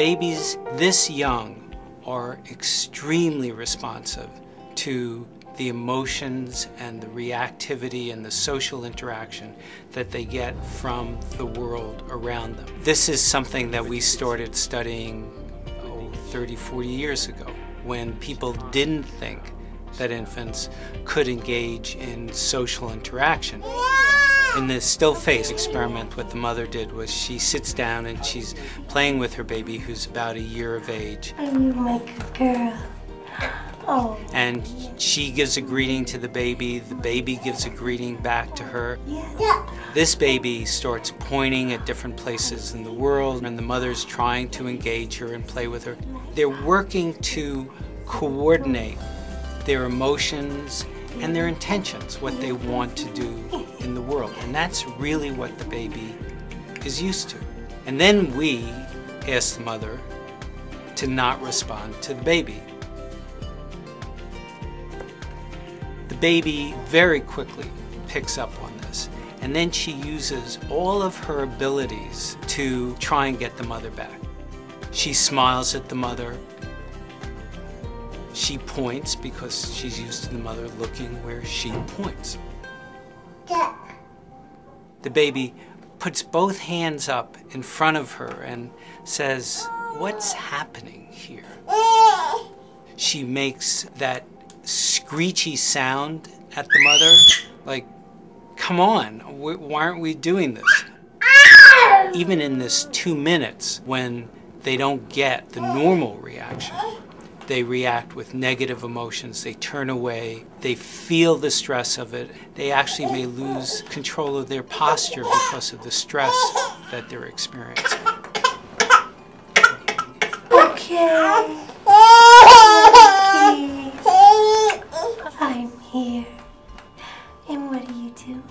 Babies this young are extremely responsive to the emotions and the reactivity and the social interaction that they get from the world around them. This is something that we started studying oh, 30, 40 years ago when people didn't think that infants could engage in social interaction. In the still face experiment, what the mother did was she sits down and she's playing with her baby who's about a year of age. Make a girl. Oh. And she gives a greeting to the baby, the baby gives a greeting back to her. Yeah. This baby starts pointing at different places in the world, and the mother's trying to engage her and play with her. They're working to coordinate their emotions and their intentions, what they want to do in the world. And that's really what the baby is used to. And then we ask the mother to not respond to the baby. The baby very quickly picks up on this. And then she uses all of her abilities to try and get the mother back. She smiles at the mother. She points because she's used to the mother looking where she points. The baby puts both hands up in front of her and says, What's happening here? Eh. She makes that screechy sound at the mother, like, Come on, why aren't we doing this? Even in this two minutes, when they don't get the normal reaction, they react with negative emotions, they turn away, they feel the stress of it. They actually may lose control of their posture because of the stress that they're experiencing. Okay. Okay. I'm here. And what are you doing?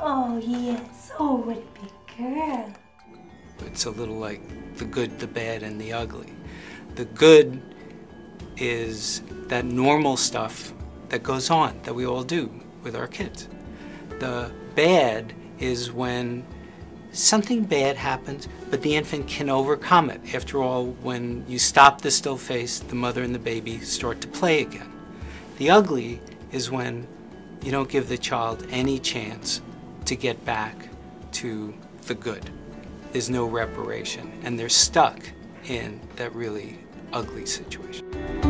Oh, yes. Oh, what a big girl. It's a little like the good, the bad, and the ugly. The good is that normal stuff that goes on that we all do with our kids. The bad is when something bad happens, but the infant can overcome it. After all, when you stop the still face, the mother and the baby start to play again. The ugly is when you don't give the child any chance to get back to the good. There's no reparation, and they're stuck in that really ugly situation.